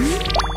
Hmm?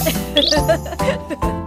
Ha ha ha ha!